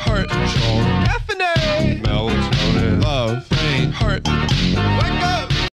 heart, Charles.